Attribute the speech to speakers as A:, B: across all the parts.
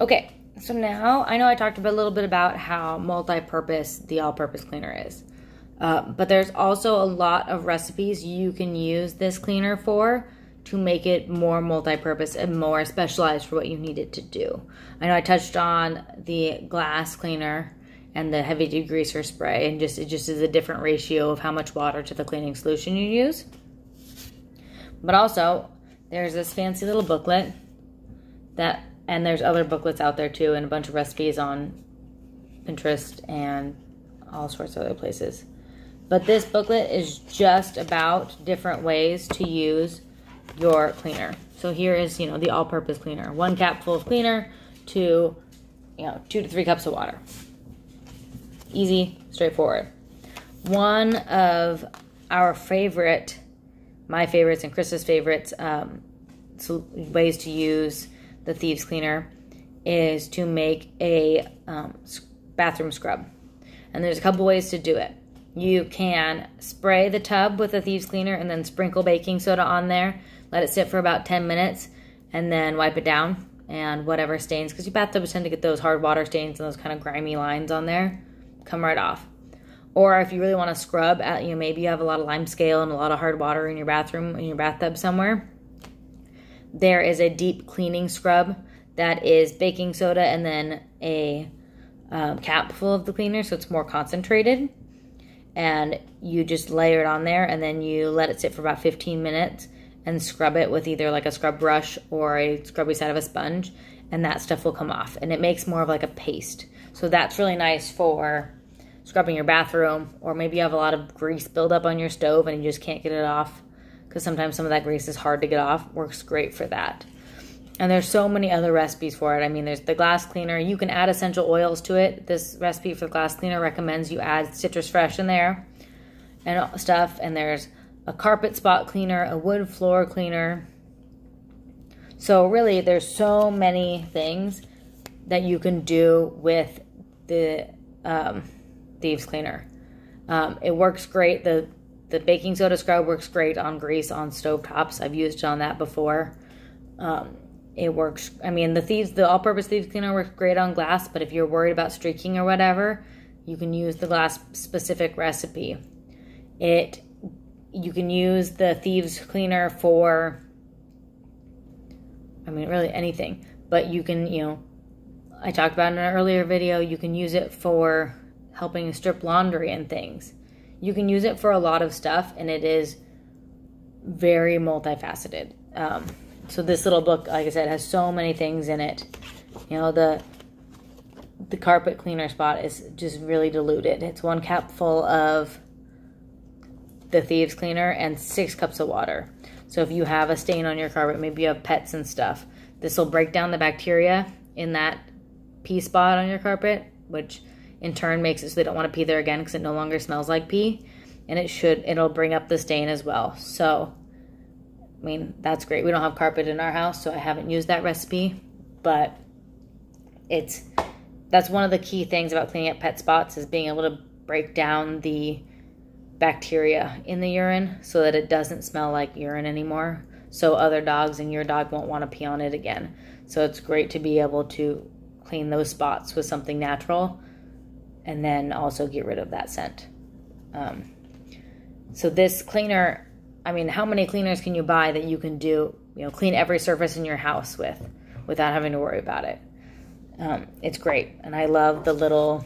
A: Okay, so now I know I talked a little bit about how multi-purpose the all-purpose cleaner is. Uh, but there's also a lot of recipes you can use this cleaner for to make it more multi-purpose and more specialized for what you need it to do. I know I touched on the glass cleaner and the heavy degreaser spray and just it just is a different ratio of how much water to the cleaning solution you use. But also, there's this fancy little booklet that and there's other booklets out there too and a bunch of recipes on Pinterest and all sorts of other places. But this booklet is just about different ways to use your cleaner. So here is, you know, the all-purpose cleaner. One cap full of cleaner to, you know, two to three cups of water. Easy, straightforward. One of our favorite, my favorites and Chris's favorites, um, ways to use the Thieves Cleaner is to make a um, bathroom scrub. And there's a couple ways to do it. You can spray the tub with a Thieves Cleaner and then sprinkle baking soda on there. Let it sit for about 10 minutes and then wipe it down and whatever stains, because your bathtubs tend to get those hard water stains and those kind of grimy lines on there, come right off. Or if you really want to scrub, at, you know, maybe you have a lot of lime scale and a lot of hard water in your bathroom, in your bathtub somewhere, there is a deep cleaning scrub that is baking soda and then a um, cap full of the cleaner, so it's more concentrated. And you just layer it on there and then you let it sit for about 15 minutes and scrub it with either like a scrub brush or a scrubby side of a sponge, and that stuff will come off. And it makes more of like a paste. So that's really nice for scrubbing your bathroom, or maybe you have a lot of grease buildup on your stove and you just can't get it off because sometimes some of that grease is hard to get off. Works great for that. And there's so many other recipes for it. I mean, there's the glass cleaner. You can add essential oils to it. This recipe for the glass cleaner recommends you add citrus fresh in there and stuff. And there's a carpet spot cleaner, a wood floor cleaner. So really, there's so many things that you can do with the um, thieves cleaner. Um, it works great. The the baking soda scrub works great on grease on stove tops. I've used it on that before. Um, it works. I mean, the thieves, the all-purpose thieves cleaner works great on glass. But if you're worried about streaking or whatever, you can use the glass specific recipe. It you can use the thieves cleaner for. I mean, really anything. But you can, you know, I talked about in an earlier video. You can use it for helping strip laundry and things. You can use it for a lot of stuff, and it is very multifaceted. Um, so this little book, like I said, has so many things in it. You know, the the carpet cleaner spot is just really diluted. It's one cup full of the thieves cleaner and six cups of water. So if you have a stain on your carpet, maybe you have pets and stuff, this will break down the bacteria in that pee spot on your carpet, which in turn makes it so they don't want to pee there again because it no longer smells like pee. And it should, it'll bring up the stain as well. So, I mean, that's great. We don't have carpet in our house, so I haven't used that recipe. But it's, that's one of the key things about cleaning up pet spots is being able to break down the bacteria in the urine so that it doesn't smell like urine anymore. So other dogs and your dog won't want to pee on it again. So it's great to be able to clean those spots with something natural and then also get rid of that scent. Um, so this cleaner, I mean, how many cleaners can you buy that you can do, you know, clean every surface in your house with without having to worry about it? Um, it's great. And I love the little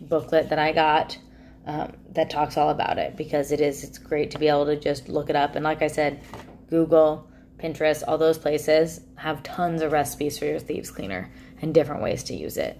A: booklet that I got um, that talks all about it because it is, it's great to be able to just look it up. And like I said, Google, Pinterest, all those places have tons of recipes for your thieves cleaner and different ways to use it.